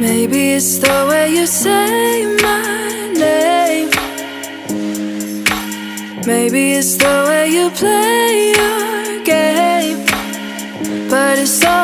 Maybe it's the way you say my name. Maybe it's the way you play your game. But it's all